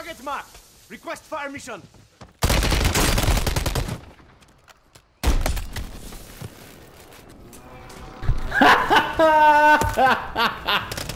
Target mark. Request fire mission.